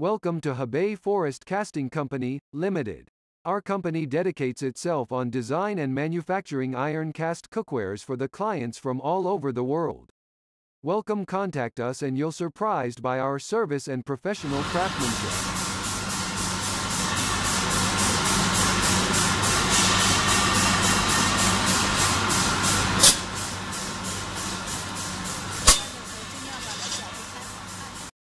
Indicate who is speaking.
Speaker 1: Welcome to Hebei Forest Casting Company, Limited. Our company dedicates itself on design and manufacturing iron cast cookwares for the clients from all over the world. Welcome contact us and you'll surprised by our service and professional craftsmanship.